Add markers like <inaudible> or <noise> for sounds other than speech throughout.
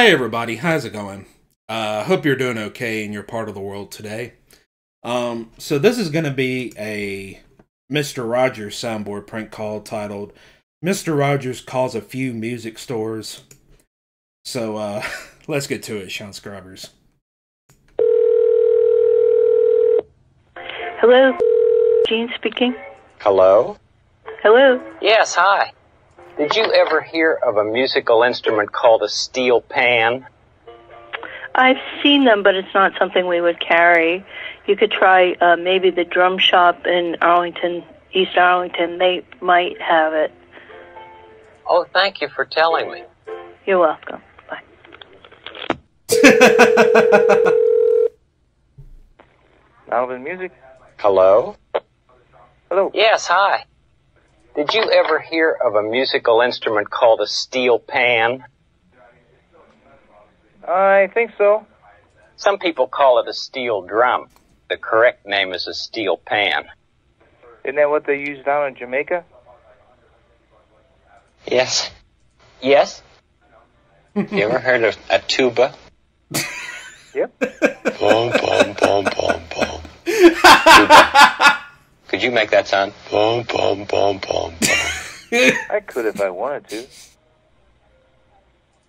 Hey everybody, how's it going? Uh hope you're doing okay in your part of the world today. Um so this is going to be a Mr. Rogers soundboard prank call titled Mr. Rogers calls a few music stores. So uh <laughs> let's get to it, Seanscribers. Hello, Jean speaking. Hello? Hello. Yes, hi. Did you ever hear of a musical instrument called a steel pan? I've seen them, but it's not something we would carry. You could try uh, maybe the drum shop in Arlington, East Arlington. They might have it. Oh, thank you for telling me. You're welcome. Bye. <laughs> Alvin Music. Hello? Hello. Yes, hi. Did you ever hear of a musical instrument called a steel pan? I think so. Some people call it a steel drum. The correct name is a steel pan. Isn't that what they use down in Jamaica? Yes. Yes? you ever heard of a tuba? <laughs> Yep. Could you make that sound? Boom, boom, boom, boom, boom. I could if I wanted to.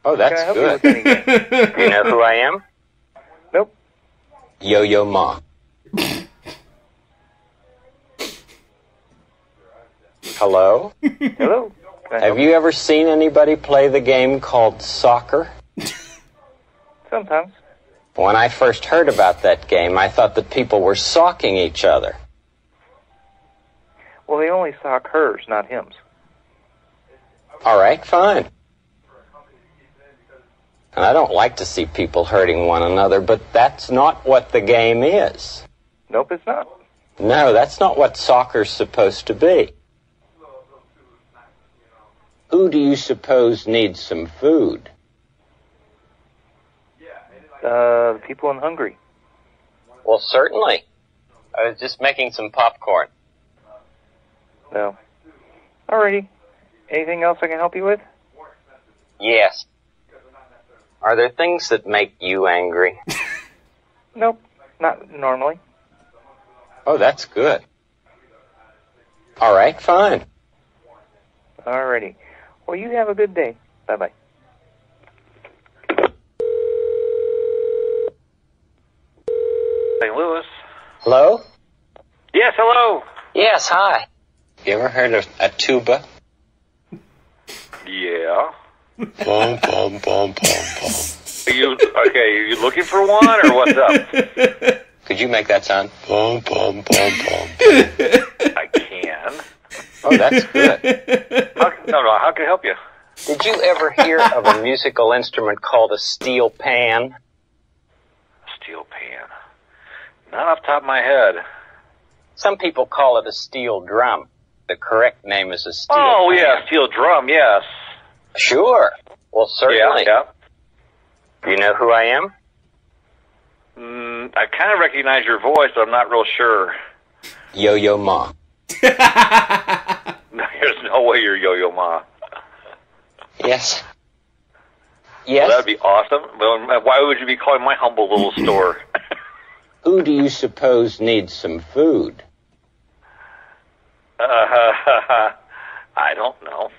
Oh, that's help you good. <laughs> Do you know who I am? Nope. Yo-Yo Ma. Hello? Hello. Have you ever seen anybody play the game called soccer? Sometimes. When I first heard about that game, I thought that people were socking each other. Well, sock hers, not him's. All right, fine. And I don't like to see people hurting one another, but that's not what the game is. Nope, it's not. No, that's not what soccer's supposed to be. Who do you suppose needs some food? Uh, the people in Hungary. Well, certainly. I was just making some popcorn. No. Alrighty. Anything else I can help you with? Yes. Are there things that make you angry? <laughs> Nope. Not normally. Oh, that's good. All right, fine. Alrighty. Well, you have a good day. Bye bye. St. Louis. Hello? Yes, hello. Yes, hi. You ever heard of a tuba? Yeah. Boom, boom, boom, boom, boom. Are you okay? Are you looking for one, or what's up? Could you make that sound? Boom, boom, boom, boom. I can. Oh, that's good. How, no, no. How can I help you? Did you ever hear of a musical instrument called a steel pan? Steel pan. Not off the top of my head. Some people call it a steel drum. The correct name is a steel oh pan. yeah, steel drum. Yes. Sure. Well, certainly. Yeah, Do you know who I am? Mm, I kind of recognize your voice, but I'm not real sure. Yo-Yo Ma. <laughs> <laughs> There's no way you're Yo-Yo Ma. Yes. Well, Yes. that'd be awesome. Well, why would you be calling my humble little store? <laughs> Who do you suppose needs some food? Uh, <laughs> I don't know.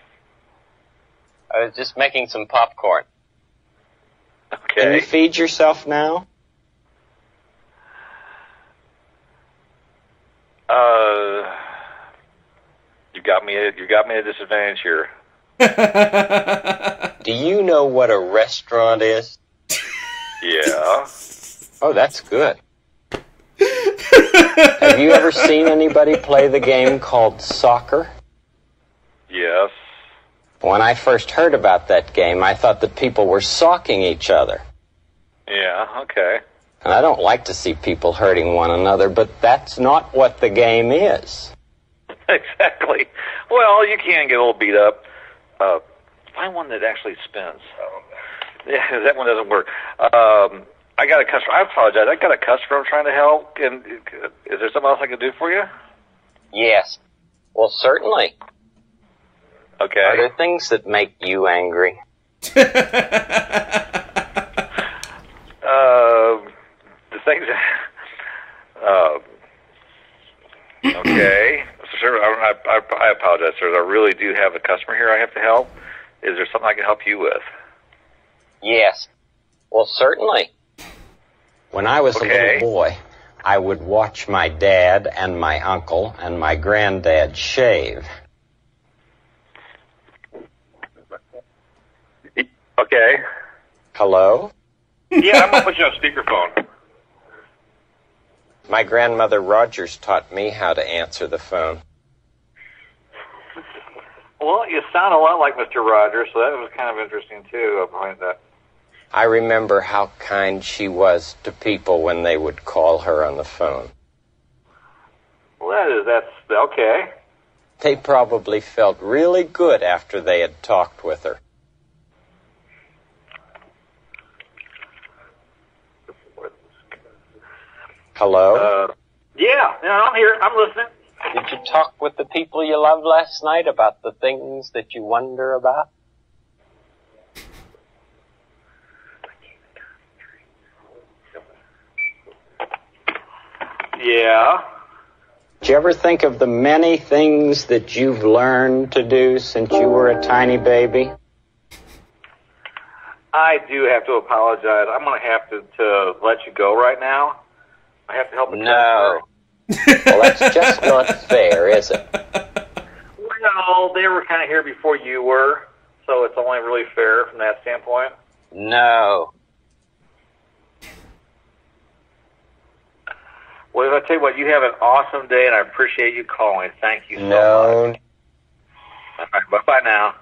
I was just making some popcorn. Can you feed yourself now? Uh, you got me. You got me at a disadvantage here. <laughs> Do you know what a restaurant is? Yeah. Oh, that's good. Have you ever seen anybody play the game called soccer? Yes. When I first heard about that game, I thought that people were socking each other. Yeah. Okay. And I don't like to see people hurting one another, but that's not what the game is. <laughs> exactly. Well, you can get a little beat up. Uh, find one that actually spins. <laughs> Yeah, that one doesn't work. Um, I got a customer. I apologize. I got a customer I'm trying to help. And is there something else I can do for you? Yes. Well, certainly. Okay. Are there things that make you angry? uh, <laughs> the things. Uh, okay. <clears throat> so, sir, I, I, I apologize, sir. I really do have a customer here I have to help. Is there something I can help you with? Yes. Well, certainly. When I was a little boy, I would watch my dad and my uncle and my granddad shave. Okay. Hello? Yeah, I'm gonna put you on speakerphone. My grandmother Rogers taught me how to answer the phone. Well, you sound a lot like Mr. Rogers, so that was kind of interesting too. Behind that. I remember how kind she was to people when they would call her on the phone. Well, that is that's okay. They probably felt really good after they had talked with her. Hello? Uh, yeah, yeah, I'm here. I'm listening. Did you talk with the people you loved last night about the things that you wonder about? Yeah. Did you ever think of the many things that you've learned to do since you were a tiny baby? I do have to apologize. I'm going to have to, to let you go right now. I have to help No. Well, that's just not fair, is it? Well, they were kind of here before you were, so it's only really fair from that standpoint. No. Well, if I tell you what, you have an awesome day, and I appreciate you calling. Thank you so much. No. All right, bye bye now.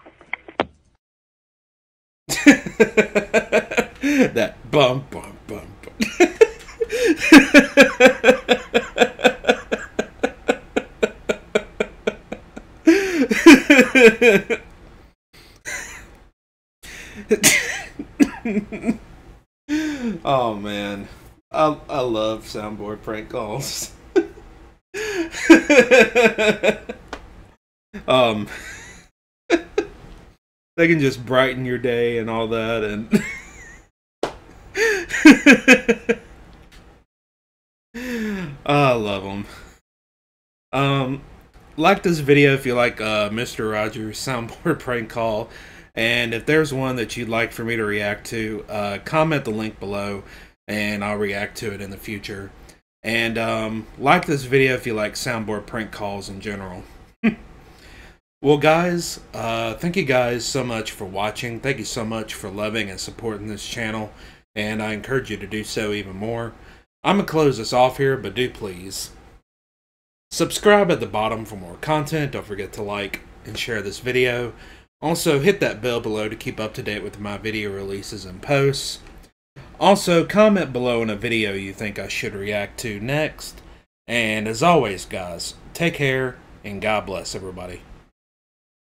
<laughs> that bum bum bum bum. <laughs> oh man, I I love soundboard prank calls. <laughs> um, <laughs> they can just brighten your day and all that, and <laughs> I love them. Um, like this video if you like uh, Mr. Rogers soundboard prank call, and if there's one that you'd like for me to react to, uh, comment the link below, and I'll react to it in the future. And um, like this video if you like soundboard prank calls in general. <laughs> Well, guys, uh, thank you guys so much for watching. Thank you so much for loving and supporting this channel, and I encourage you to do so even more. I'm going to close this off here, but do please subscribe at the bottom for more content. Don't forget to like and share this video. Also, hit that bell below to keep up to date with my video releases and posts. Also, comment below on a video you think I should react to next. And as always, guys, take care and God bless everybody.